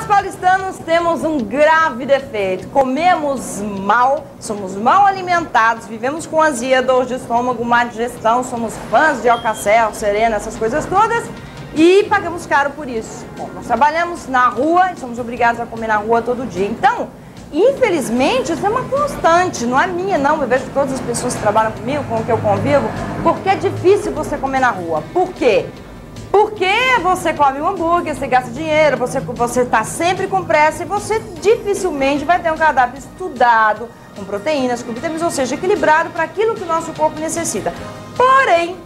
Nós paulistanos temos um grave defeito. Comemos mal, somos mal alimentados, vivemos com azia, dor de estômago, má digestão, somos fãs de alcacel, serena, essas coisas todas e pagamos caro por isso. Bom, nós trabalhamos na rua e somos obrigados a comer na rua todo dia. Então, infelizmente, isso é uma constante, não é minha não, eu vejo todas as pessoas que trabalham comigo, com que eu convivo, porque é difícil você comer na rua. Por quê? Porque você come um hambúrguer, você gasta dinheiro, você você está sempre com pressa e você dificilmente vai ter um cardápio estudado, com proteínas, com vitaminas, ou seja, equilibrado para aquilo que o nosso corpo necessita. Porém,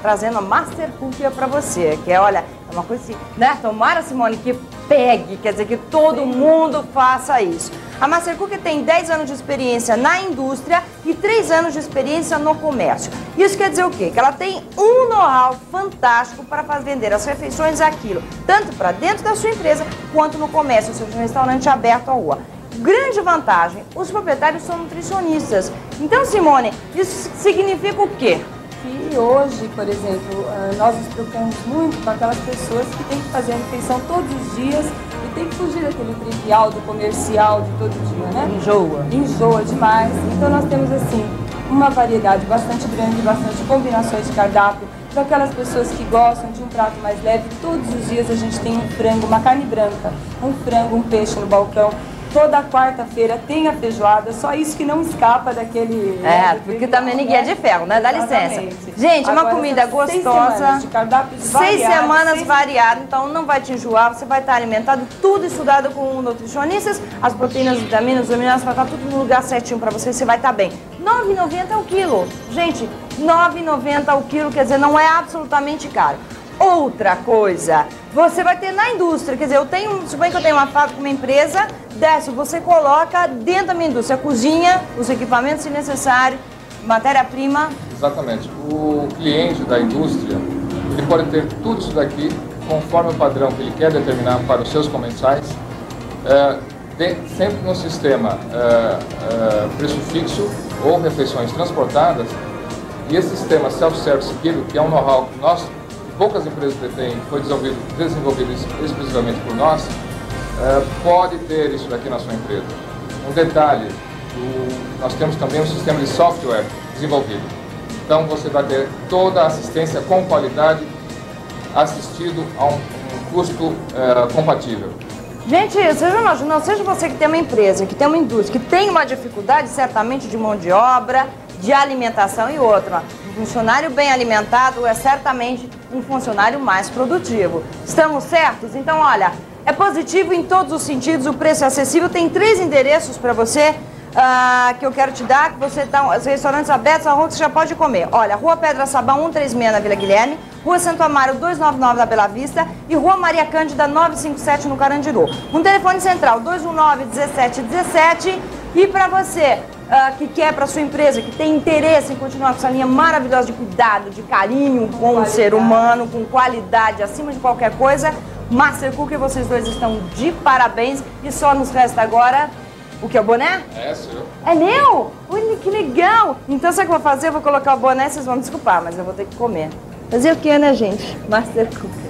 trazendo a Master Cookie para você, que é, olha, é uma coisa assim, né? Tomara, Simone, que pegue, quer dizer, que todo mundo faça isso. A Master Cookie tem 10 anos de experiência na indústria e 3 anos de experiência no comércio. Isso quer dizer o quê? Que ela tem um know-how fantástico para vender as refeições aquilo, tanto para dentro da sua empresa quanto no comércio, seja, um restaurante aberto à rua. Grande vantagem, os proprietários são nutricionistas. Então, Simone, isso significa o quê? que hoje, por exemplo, ah, nós nos preocupamos muito com aquelas pessoas que têm que fazer a refeição todos os dias e tem que fugir daquele trivial, do comercial de todo dia, né? Enjoa. Enjoa demais. Então nós temos assim uma variedade bastante grande, bastante combinações de cardápio para aquelas pessoas que gostam de um prato mais leve. Todos os dias a gente tem um frango, uma carne branca, um frango, um peixe no balcão toda quarta-feira tem a feijoada, só isso que não escapa daquele. É, né, porque também ninguém é de ferro, né? Dá licença. Gente, Agora, uma comida gostosa. Seis semanas de Seis semanas seis... variado, então não vai te enjoar, você vai estar alimentado, tudo estudado com nutricionistas, as proteínas, vitaminas, os aminoácidos, vai estar tudo no lugar certinho para você, você vai estar bem. R$ 9,90 o quilo. Gente, R$ 9,90 o quilo, quer dizer, não é absolutamente caro. Outra coisa, você vai ter na indústria, quer dizer, eu tenho, suponho que eu tenho uma fábrica, uma empresa, desce, você coloca dentro da minha indústria, a cozinha, os equipamentos se necessário, matéria-prima. Exatamente. O cliente da indústria, ele pode ter tudo isso daqui, conforme o padrão que ele quer determinar para os seus comensais, é, de, sempre no sistema é, é, preço fixo ou refeições transportadas, e esse sistema self-service que é um know-how que nós poucas empresas detêm, foi desenvolvido, desenvolvido exclusivamente por nós, é, pode ter isso daqui na sua empresa. Um detalhe, o, nós temos também um sistema de software desenvolvido. Então você vai ter toda a assistência com qualidade, assistido a um, um custo é, compatível. Gente, você já imaginou, seja você que tem uma empresa, que tem uma indústria, que tem uma dificuldade certamente de mão de obra, de alimentação e outra. Funcionário bem alimentado é certamente um funcionário mais produtivo. Estamos certos? Então, olha, é positivo em todos os sentidos, o preço é acessível. Tem três endereços para você uh, que eu quero te dar, que você tá, os restaurantes abertos, a rua que você já pode comer. Olha, Rua Pedra Sabão 136 na Vila Guilherme, Rua Santo Amaro 299 na Bela Vista e Rua Maria Cândida 957 no Carandiru. Um telefone central 219 1717 e para você uh, que quer para sua empresa, que tem interesse em continuar com essa linha maravilhosa de cuidado, de carinho com, com o ser humano, com qualidade acima de qualquer coisa, Master Cook, vocês dois estão de parabéns e só nos resta agora o que é o boné? É seu. É meu? Olha que legal! Então sabe o que eu vou fazer? Eu vou colocar o boné, vocês vão me desculpar, mas eu vou ter que comer. Fazer o que, né, gente? Master Cook.